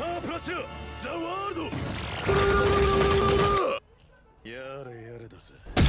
サープラシラザワールドやれやれだぜ。